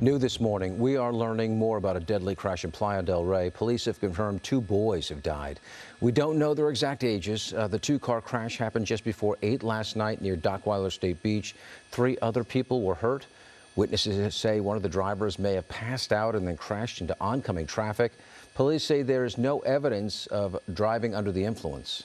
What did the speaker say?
New this morning, we are learning more about a deadly crash in Playa del Rey. Police have confirmed two boys have died. We don't know their exact ages. Uh, the two-car crash happened just before 8 last night near Dockweiler State Beach. Three other people were hurt. Witnesses say one of the drivers may have passed out and then crashed into oncoming traffic. Police say there is no evidence of driving under the influence.